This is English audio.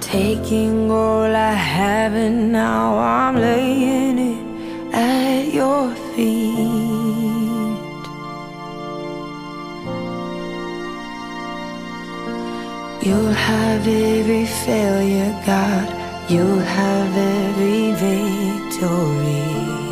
Taking all I have and now I'm laying it at your feet. You'll have every failure, God. You'll have every victory.